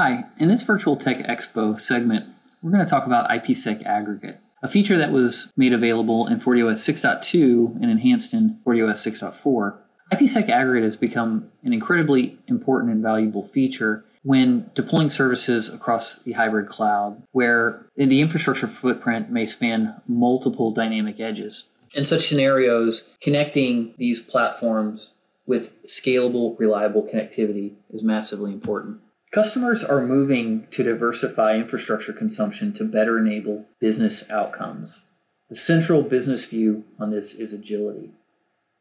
Hi, in this Virtual Tech Expo segment, we're going to talk about IPsec Aggregate, a feature that was made available in FortiOS 6.2 and enhanced in FortiOS 6.4. IPsec Aggregate has become an incredibly important and valuable feature when deploying services across the hybrid cloud, where the infrastructure footprint may span multiple dynamic edges. In such scenarios, connecting these platforms with scalable, reliable connectivity is massively important. Customers are moving to diversify infrastructure consumption to better enable business outcomes. The central business view on this is agility.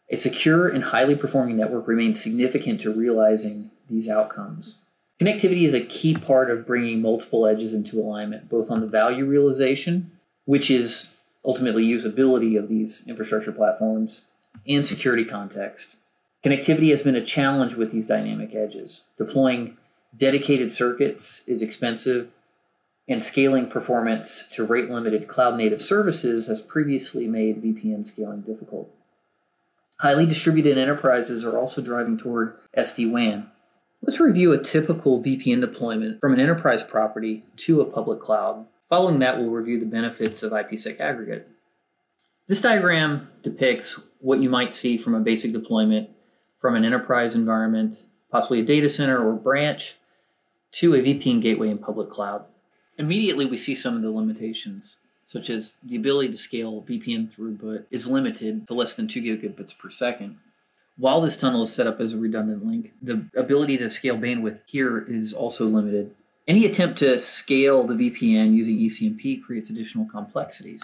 A secure and highly performing network remains significant to realizing these outcomes. Connectivity is a key part of bringing multiple edges into alignment, both on the value realization, which is ultimately usability of these infrastructure platforms, and security context. Connectivity has been a challenge with these dynamic edges. Deploying dedicated circuits is expensive, and scaling performance to rate limited cloud native services has previously made VPN scaling difficult. Highly distributed enterprises are also driving toward SD WAN. Let's review a typical VPN deployment from an enterprise property to a public cloud. Following that, we'll review the benefits of IPsec aggregate. This diagram depicts what you might see from a basic deployment from an enterprise environment, possibly a data center or branch, to a VPN gateway in public cloud. Immediately, we see some of the limitations, such as the ability to scale VPN throughput is limited to less than 2 gigabits per second. While this tunnel is set up as a redundant link, the ability to scale bandwidth here is also limited. Any attempt to scale the VPN using ECMP creates additional complexities.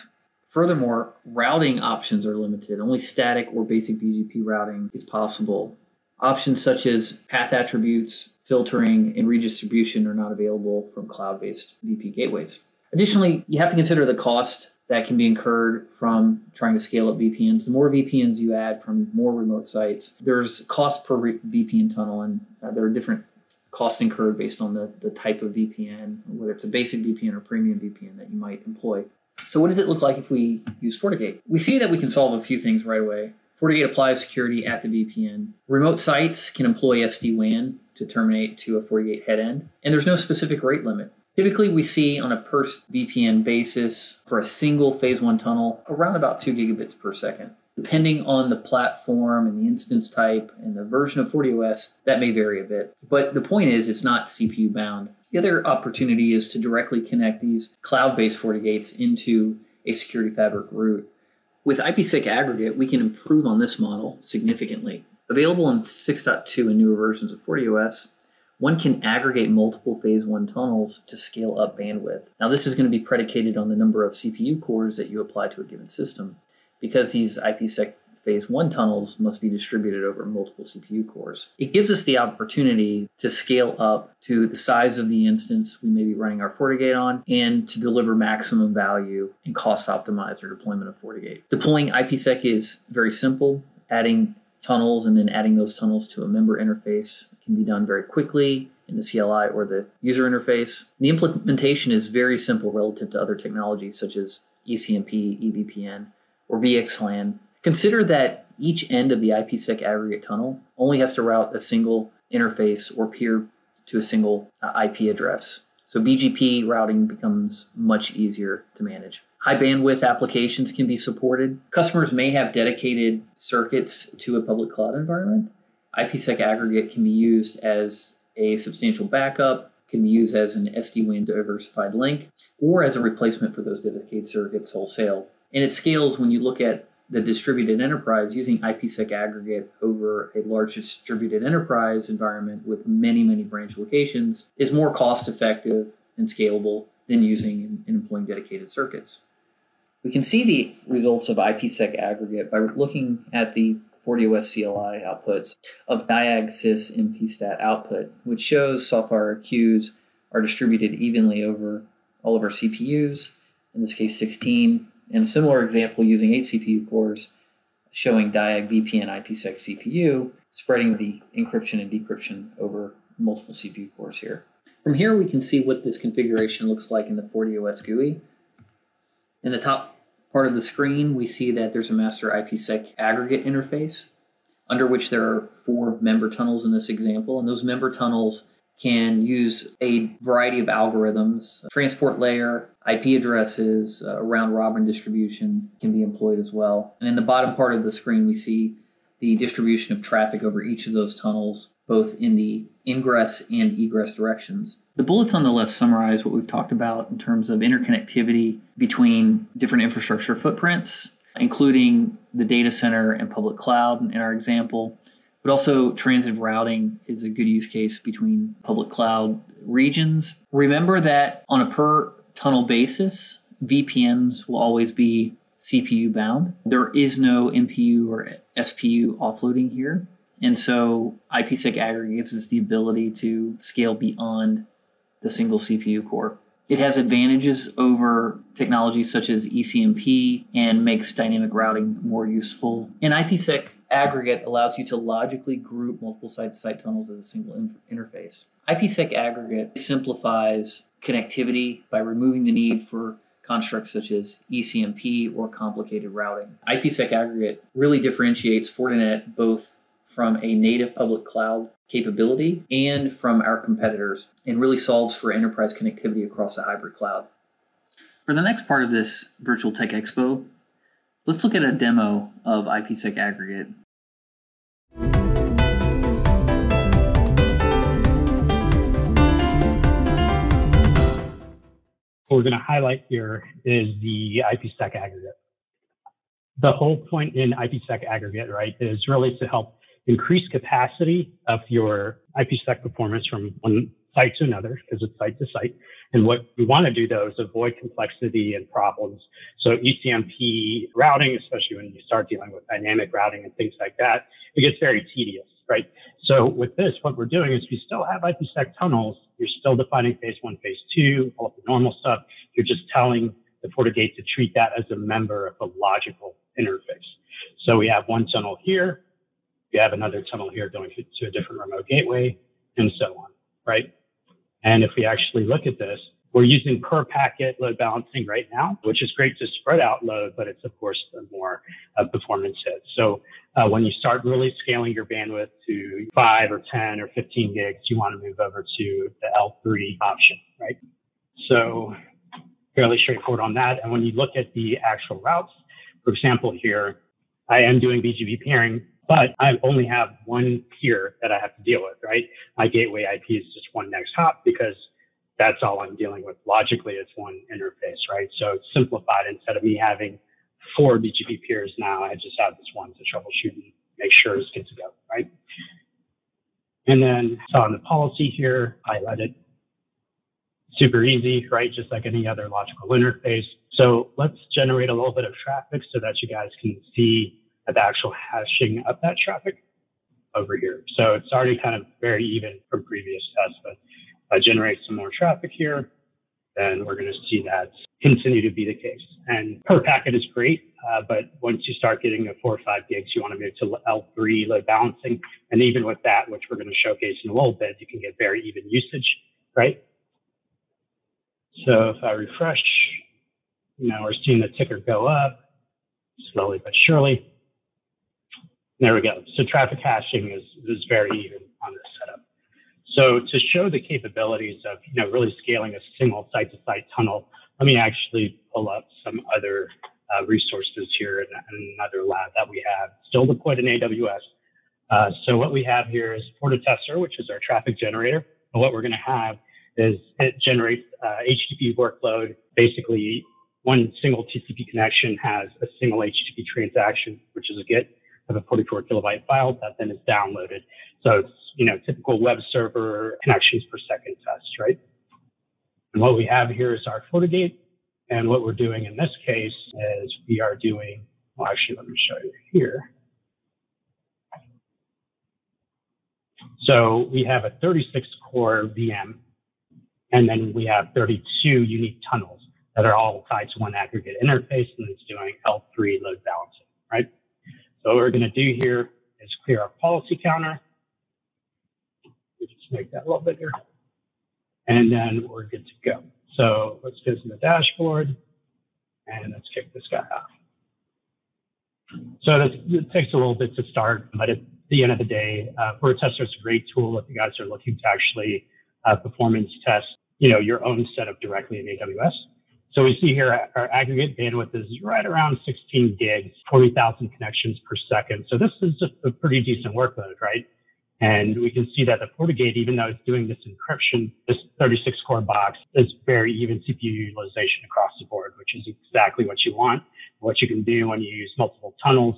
Furthermore, routing options are limited. Only static or basic BGP routing is possible. Options such as path attributes, filtering, and redistribution are not available from cloud based VP gateways. Additionally, you have to consider the cost that can be incurred from trying to scale up VPNs. The more VPNs you add from more remote sites, there's cost per VPN tunnel, and uh, there are different costs incurred based on the, the type of VPN, whether it's a basic VPN or premium VPN that you might employ. So, what does it look like if we use FortiGate? We see that we can solve a few things right away. FortiGate applies security at the VPN. Remote sites can employ SD WAN to terminate to a FortiGate head end, and there's no specific rate limit. Typically, we see on a per VPN basis for a single phase one tunnel around about 2 gigabits per second. Depending on the platform and the instance type and the version of FortiOS, that may vary a bit. But the point is, it's not CPU bound. The other opportunity is to directly connect these cloud based FortiGates into a security fabric route. With IPsec aggregate, we can improve on this model significantly. Available in 6.2 and newer versions of FortiOS, one can aggregate multiple phase one tunnels to scale up bandwidth. Now, this is going to be predicated on the number of CPU cores that you apply to a given system. Because these IPsec phase one tunnels must be distributed over multiple CPU cores. It gives us the opportunity to scale up to the size of the instance we may be running our FortiGate on and to deliver maximum value and cost optimize our deployment of FortiGate. Deploying IPsec is very simple. Adding tunnels and then adding those tunnels to a member interface can be done very quickly in the CLI or the user interface. The implementation is very simple relative to other technologies such as ECMP, EVPN, or VXLAN. Consider that each end of the IPsec aggregate tunnel only has to route a single interface or peer to a single uh, IP address. So BGP routing becomes much easier to manage. High bandwidth applications can be supported. Customers may have dedicated circuits to a public cloud environment. IPsec aggregate can be used as a substantial backup, can be used as an SD-WAN diversified link, or as a replacement for those dedicated circuits wholesale. And it scales when you look at the distributed enterprise using IPsec aggregate over a large distributed enterprise environment with many, many branch locations is more cost effective and scalable than using and employing dedicated circuits. We can see the results of IPsec aggregate by looking at the FortiOS CLI outputs of diag sys mpstat output, which shows software queues are distributed evenly over all of our CPUs, in this case 16, and a similar example using 8 CPU cores showing diag VPN IPsec CPU, spreading the encryption and decryption over multiple CPU cores here. From here, we can see what this configuration looks like in the FortiOS GUI. In the top part of the screen, we see that there's a master IPsec aggregate interface under which there are four member tunnels in this example. And those member tunnels can use a variety of algorithms. Transport layer, IP addresses, uh, round robin distribution can be employed as well. And in the bottom part of the screen, we see the distribution of traffic over each of those tunnels, both in the ingress and egress directions. The bullets on the left summarize what we've talked about in terms of interconnectivity between different infrastructure footprints, including the data center and public cloud in our example, but also transitive routing is a good use case between public cloud regions. Remember that on a per tunnel basis, VPNs will always be CPU bound. There is no MPU or SPU offloading here. And so IPsec aggregate gives us the ability to scale beyond the single CPU core. It has advantages over technologies such as ECMP and makes dynamic routing more useful. And IPsec aggregate allows you to logically group multiple site-to-site tunnels as a single in- interface. IPsec aggregate simplifies connectivity by removing the need for constructs such as ECMP or complicated routing. IPsec aggregate really differentiates Fortinet both from a native public cloud capability and from our competitors and really solves for enterprise connectivity across a hybrid cloud. For the next part of this Virtual Tech Expo, let's look at a demo of IPsec aggregate what we're going to highlight here is the IPsec aggregate. The whole point in IPsec aggregate, right, is really to help increase capacity of your IPsec performance from one site to another because it's site to site. And what we want to do though is avoid complexity and problems. So ECMP routing, especially when you start dealing with dynamic routing and things like that, it gets very tedious, right? So with this, what we're doing is we still have IPsec tunnels. You're still defining phase one, phase two, all of the normal stuff. You're just telling the FortiGate to treat that as a member of a logical interface. So we have one tunnel here. We have another tunnel here going to a different remote gateway and so on, right? And if we actually look at this, we're using per packet load balancing right now, which is great to spread out load, but it's of course a more uh, performance hit. So uh, when you start really scaling your bandwidth to five or 10 or 15 gigs, you want to move over to the L3 option, right? So fairly straightforward on that. And when you look at the actual routes, for example, here, I am doing BGP peering, but I only have one peer that I have to deal with, right? My gateway IP is just one next hop because that's all I'm dealing with. Logically, it's one interface, right? So it's simplified. Instead of me having four BGP peers now, I just have this one to troubleshoot and make sure it's good to go, right? And then so on the policy here, I let it super easy, right? Just like any other logical interface. So let's generate a little bit of traffic so that you guys can see the actual hashing of that traffic over here. So it's already kind of very even from previous tests, but I generate some more traffic here, then we're going to see that continue to be the case. And per packet is great, uh, but once you start getting a four or five gigs, you want to move to L3 load balancing. And even with that, which we're going to showcase in a little bit, you can get very even usage, right? So if I refresh, now we're seeing the ticker go up slowly but surely. There we go. So traffic hashing is, is very even on this setup. So to show the capabilities of, you know, really scaling a single site to site tunnel, let me actually pull up some other uh, resources here in, in, another lab that we have still deployed in AWS. Uh, so what we have here is FortiTester, which is our traffic generator. And what we're going to have is it generates uh, HTTP workload. Basically, one single TCP connection has a single HTTP transaction, which is a GET of a 44 kilobyte file that then is downloaded. So it's, you know, typical web server connections per second test, right? And what we have here is our FortiGate. And what we're doing in this case is we are doing, well, actually, let me show you here. So we have a 36 core VM, and then we have 32 unique tunnels that are all tied to one aggregate interface, and it's doing L3 load balancing, right? So what we're going to do here is clear our policy counter. We just make that a little bigger. And then we're good to go. So let's go to the dashboard and let's kick this guy off. So this, it takes a little bit to start, but at the end of the day, uh, FortiTester is a great tool if you guys are looking to actually uh, performance test, you know, your own setup directly in AWS. So we see here our aggregate bandwidth is right around 16 gigs, 40,000 connections per second. So this is a pretty decent workload, right? And we can see that the FortiGate, even though it's doing this encryption, this 36 core box is very even CPU utilization across the board, which is exactly what you want, what you can do when you use multiple tunnels,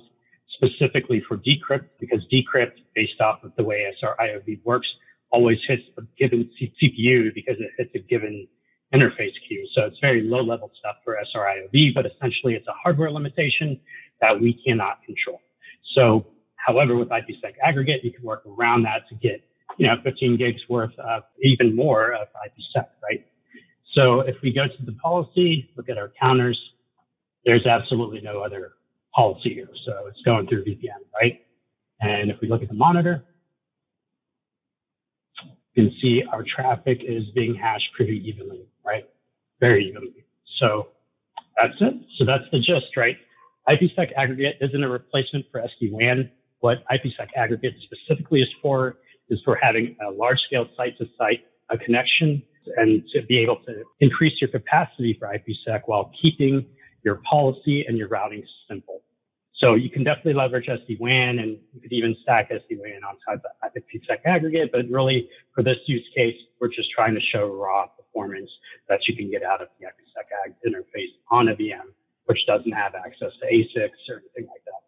specifically for decrypt, because decrypt based off of the way SR-IOV works always hits a given CPU because it hits a given interface queue. So it's very low level stuff for SR-IOV, but essentially it's a hardware limitation that we cannot control. So However, with IPsec aggregate, you can work around that to get, you know, 15 gigs worth of even more of IPsec, right? So if we go to the policy, look at our counters, there's absolutely no other policy here. So it's going through VPN, right? And if we look at the monitor, you can see our traffic is being hashed pretty evenly, right? Very evenly. So that's it. So that's the gist, right? IPsec aggregate isn't a replacement for SD-WAN. What IPsec aggregate specifically is for is for having a large scale site to site a connection and to be able to increase your capacity for IPsec while keeping your policy and your routing simple. So you can definitely leverage SD-WAN and you could even stack SD-WAN on top of IPsec aggregate, but really for this use case, we're just trying to show raw performance that you can get out of the IPsec interface on a VM, which doesn't have access to ASICs or anything like that.